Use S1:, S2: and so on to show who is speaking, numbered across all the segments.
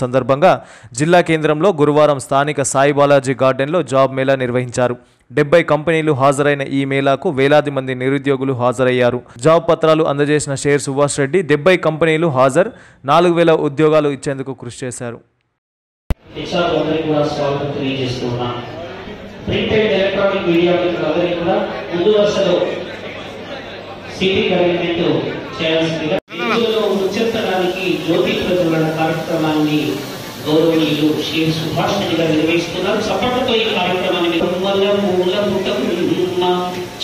S1: సందర్భంగా జిల్లా కేంద్రంలో గురువారం స్థానిక సాయి బాలాజీ గార్డెన్లో జాబ్ మేళా నిర్వహించారు. డెబ్బై కంపెనీలు హాజరైన ఈ మేళాకు వేలాది మంది నిరుద్యోగులు హాజరయ్యారు. జాబ్ పత్రాలు అందజేసిన షేర్ సుభాష్ రెడ్డి డెబ్బై కంపెనీలు హాజరు నాలుగు వేల ఉద్యోగాలు ఇచ్చేందుకు కృషి చేశారు.
S2: ఎలక్ట్రానిక్ మీడియా కూడా ముందు వరుసలో సిటీ గవర్నమెంట్ చేయాల్సిందిగా జ్యోతి ప్రజల కార్యక్రమాన్ని గౌరవనీయులు శ్రీ సుభాష్ రెడ్డి గారు నిర్వహిస్తున్నారు చప్పట్లతో ఈ కార్యక్రమాన్ని వల్ల మూల పుటమ్మ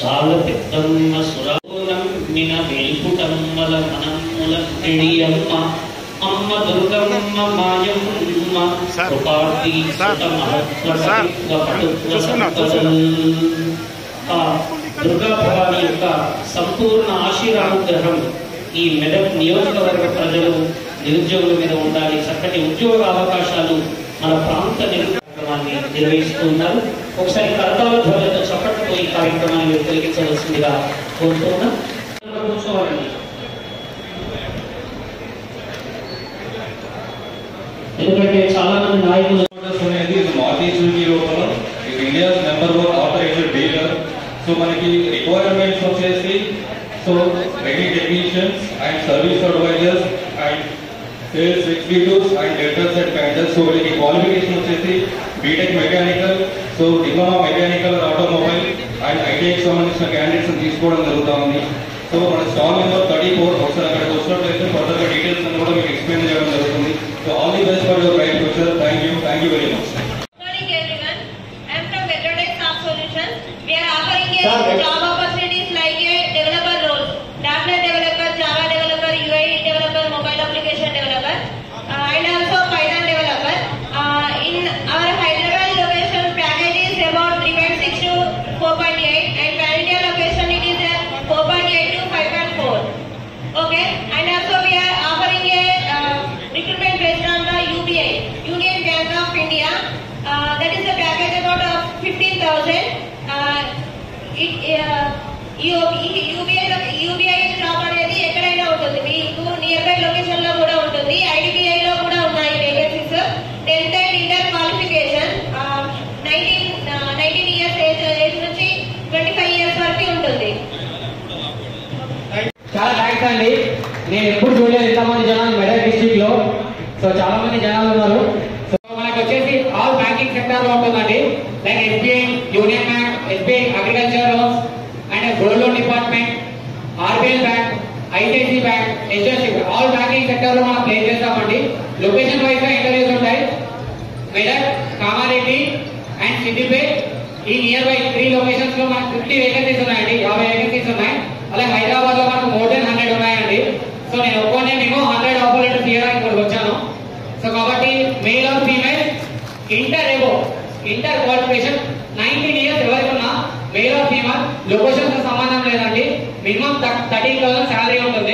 S2: చాలా పెద్దమ్మ సురాలం మిన వేల్పుటమ్మల మనమ్ముల పిడియమ్మ అమ్మ దుర్గమ్మ మాయమ్మ. కృపార్తి దుర్గా భవాని యొక్క సంపూర్ణ ఆశీర్వానుగ్రహం ఈ మెదక్ నియోజకవర్గ ప్రజలు నిరుద్యోగుల మీద ఉండాలి చక్కటి ఉద్యోగ అవకాశాలు మన ప్రాంత కార్యక్రమాన్ని నిర్వహిస్తున్నారు ఒకసారి కరతాల ధ్వజతో చప్పట్లతో ఈ కార్యక్రమాన్ని మీరు కలిగించవలసిందిగా కోరుతున్నాం. కూర్చోవాలండి ఎందుకంటే చాలా మంది నాయకులు
S3: అనేది ఇది నార్త్ ఈస్ట్ యూపీ లోపల ఇది India's number one operation dealer. So మనకి రిక్వైర్మెంట్స్ వచ్చేసి So many technicians and service advisors and sales executives and denters and grinders So వీళ్ళకి క్వాలిఫికేషన్ వచ్చేసి BTech mechanical so diploma mechanical automobile and ఐటీఐకి సంబంధించిన candidates తీసుకోవడం జరుగుతూ ఉంది సో మన stall number thirty four ఒకసారి అక్కడికి వచ్చినట్లయితే ఫర్దర్గా డీటెయిల్స్ అన్ని కూడా మీకు ఎక్స్ప్లెయిన్ చేయడం జరుగుతుంది. So all the best for
S4: it, uh, UBI job అనేది ఎక్కడైనా ఉంటుంది. మీకు నియర్ బై లొకేషన్లో కూడా ఉంటుంది. ఐడిబిఐలో కూడా ఉన్నాయి vacancies tenth and inter qualification nineteen nineteen years age నుంచి ట్వంటీ ఫైవ్ ఇయర్స్ వరకు ఉంటుంది.
S5: చాలా థ్యాంక్స్ అండి. నేను ఎప్పుడు చూడలేదు ఇంతమంది జనాలు మెదక్ డిస్ట్రిక్ట్లో. సో చాలా మంది జనాలు ఉన్నారు. సెక్టర్లో మనం ప్లే చేస్తామండి. లొకేషన్ వైజ్గా ఇంటర్వ్యూస్ ఉంటాయి? మెదక్ కామారెడ్డి అండ్ సిద్దిపేట్ ఈ నియర్ బై త్రీ లొకేషన్స్లో మనకు ఫిఫ్టీ వేకెన్సీస్ ఉన్నాయండి. యాభై వేకెన్సీస్ ఉన్నాయి. అలాగే హైదరాబాద్లో మనకు మోర్ దెన్ హండ్రెడ్ ఉన్నాయండి. సో నేను ఒక్కొనే నేను హండ్రెడ్ ఆఫర్ లెటర్స్ ఇవ్వడానికి ఇక్కడికి వచ్చాను. సో కాబట్టి మేల్ ఆర్ ఫీమేల్ ఇంటర్ ఏవో ఇంటర్ క్వాలిఫికేషన్ నైన్టీన్ ఇయర్స్ ఎవరికి male male or female location సంబంధం లేదండి. మినిమం థర్టీన్ థౌసండ్ శాలరీ ఉంటుంది.